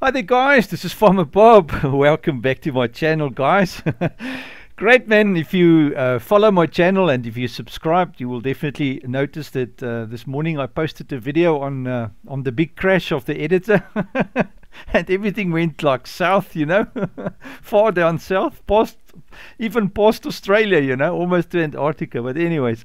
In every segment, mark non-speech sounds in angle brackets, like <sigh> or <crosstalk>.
Hi there guys, this is Farmer Bob. <laughs> Welcome back to my channel guys. <laughs> Great man, if you uh, follow my channel and if you subscribe, you will definitely notice that uh, this morning I posted a video on uh, on the big crash of the editor. <laughs> and everything went like south, you know, far down south, past even past Australia, you know, almost to Antarctica. But anyways,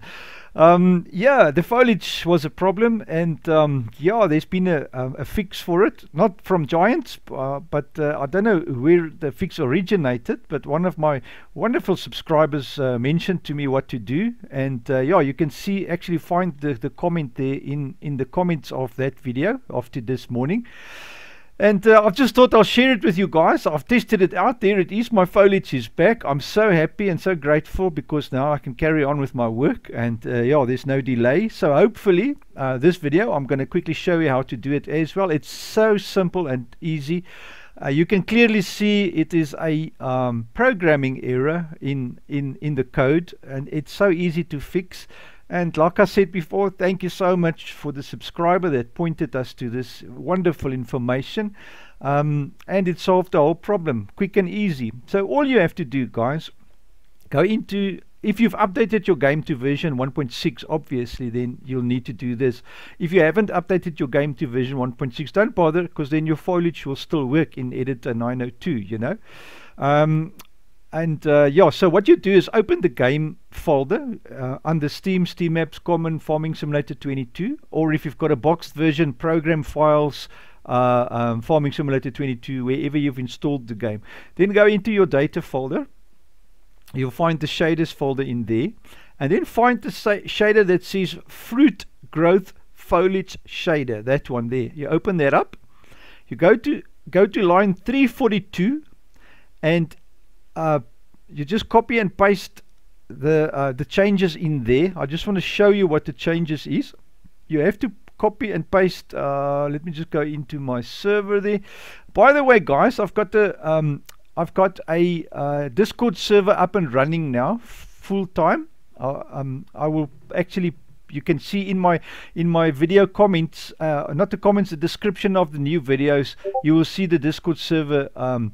um, yeah, the foliage was a problem, and um, yeah, there's been a, a, a, fix for it. Not from Giants, uh, but uh, I don't know where the fix originated. But one of my wonderful subscribers uh, mentioned to me what to do, and uh, yeah, you can see actually find the, the comment there in in the comments of that video after this morning. And uh, I've just thought I'll share it with you guys. I've tested it out. There it is. My foliage is back. I'm so happy and so grateful because now I can carry on with my work. And uh, yeah, there's no delay. So hopefully, uh, this video, I'm going to quickly show you how to do it as well. It's so simple and easy. Uh, you can clearly see it is a um, programming error in, in, in the code. And it's so easy to fix. And like I said before, thank you so much for the subscriber that pointed us to this wonderful information. Um, and it solved the whole problem quick and easy. So all you have to do, guys, go into if you've updated your game to version 1.6 obviously then you'll need to do this if you haven't updated your game to version 1.6 don't bother because then your foliage will still work in editor 902 you know um, and uh, yeah, so what you do is open the game folder uh, under Steam, Steam Apps, Common, Farming Simulator 22, or if you've got a boxed version, Program Files, uh, um, Farming Simulator 22, wherever you've installed the game. Then go into your data folder. You'll find the shaders folder in there. And then find the shader that says Fruit Growth Foliage Shader, that one there. You open that up. You go to go to line 342 and uh, you just copy and paste the uh, the changes in there. I just want to show you what the changes is. You have to copy and paste. Uh, let me just go into my server there. By the way, guys, I've got the um, I've got a uh, Discord server up and running now, full time. Uh, um, I will actually you can see in my in my video comments uh, not the comments the description of the new videos you will see the discord server um,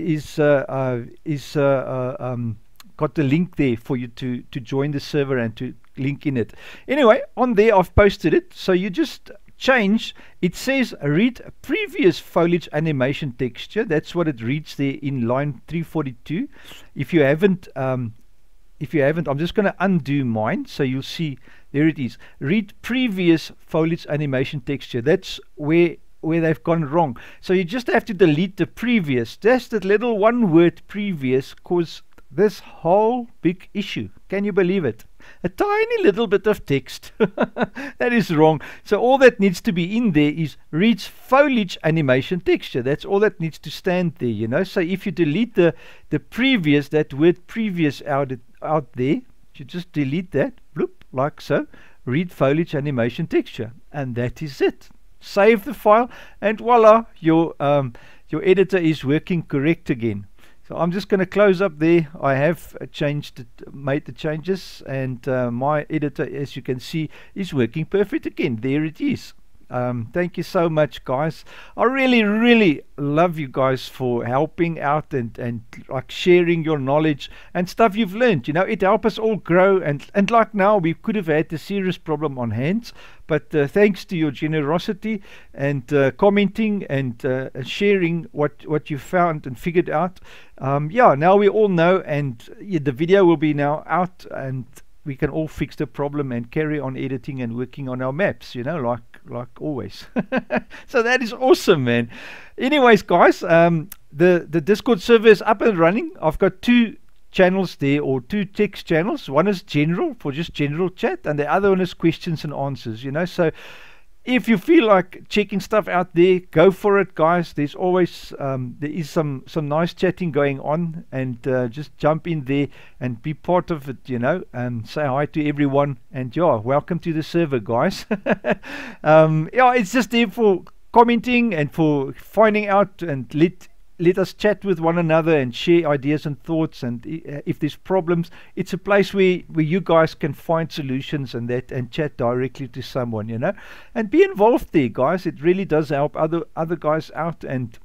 is uh, uh, is uh, um, got the link there for you to to join the server and to link in it. Anyway, on there I've posted it, so you just change. It says read previous foliage animation texture. That's what it reads there in line 342. If you haven't um, if you haven't, I'm just going to undo mine. So you'll see, there it is. Read previous foliage animation texture. That's where where they've gone wrong. So you just have to delete the previous. Just that little one word previous caused this whole big issue. Can you believe it? A tiny little bit of text. <laughs> that is wrong. So all that needs to be in there is reads foliage animation texture. That's all that needs to stand there, you know. So if you delete the, the previous, that word previous out, out there, you just delete that, bloop, like so, read foliage animation texture. And that is it save the file and voila your um, your editor is working correct again. So I'm just going to close up there. I have uh, changed it, made the changes and uh, my editor as you can see is working perfect again. There it is um, thank you so much, guys. I really, really love you guys for helping out and, and like sharing your knowledge and stuff you've learned. You know, it helps us all grow. And, and like now, we could have had a serious problem on hands, but uh, thanks to your generosity and uh, commenting and uh, sharing what, what you found and figured out, um, yeah, now we all know. And yeah, the video will be now out and we can all fix the problem and carry on editing and working on our maps, you know, like like always. <laughs> so that is awesome, man. Anyways, guys, um, the the Discord server is up and running. I've got two channels there or two text channels. One is general for just general chat, and the other one is questions and answers. You know, so if you feel like checking stuff out there, go for it, guys. There's always um, there is some some nice chatting going on, and uh, just jump in there and be part of it. You know, and say hi to everyone. And yeah, welcome to the server, guys. <laughs> um, yeah, it's just there for commenting and for finding out and let let us chat with one another and share ideas and thoughts. And uh, if there's problems, it's a place where, where you guys can find solutions and that and chat directly to someone, you know, and be involved there, guys. It really does help other other guys out and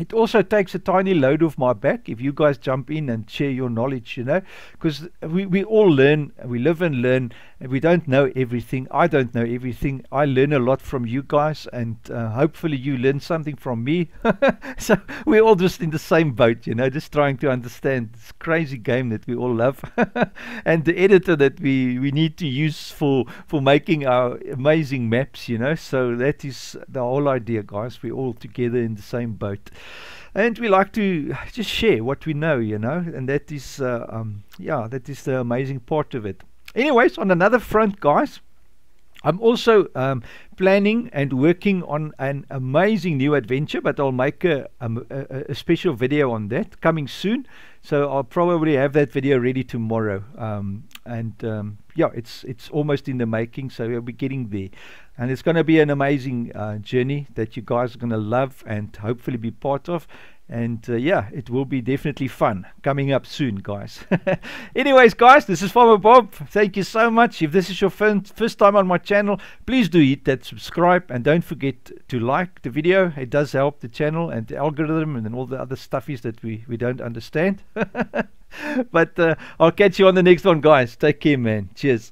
it also takes a tiny load off my back if you guys jump in and share your knowledge, you know, because we, we all learn, we live and learn, and we don't know everything. I don't know everything. I learn a lot from you guys, and uh, hopefully you learn something from me. <laughs> so we're all just in the same boat, you know, just trying to understand this crazy game that we all love, <laughs> and the editor that we, we need to use for for making our amazing maps, you know. So that is the whole idea, guys. We're all together in the same boat and we like to just share what we know, you know, and that is, uh, um, yeah, that is the amazing part of it. Anyways, on another front, guys, I'm also um, planning and working on an amazing new adventure, but I'll make a, a, a, special video on that coming soon. So I'll probably have that video ready tomorrow. Um, and um, yeah, it's it's almost in the making, so we'll be getting there. And it's going to be an amazing uh, journey that you guys are going to love and hopefully be part of. And uh, yeah, it will be definitely fun coming up soon, guys. <laughs> Anyways, guys, this is Farmer Bob. Thank you so much. If this is your first time on my channel, please do hit that subscribe and don't forget to like the video. It does help the channel and the algorithm and all the other stuffies that we, we don't understand. <laughs> but uh, I'll catch you on the next one, guys. Take care, man. Cheers.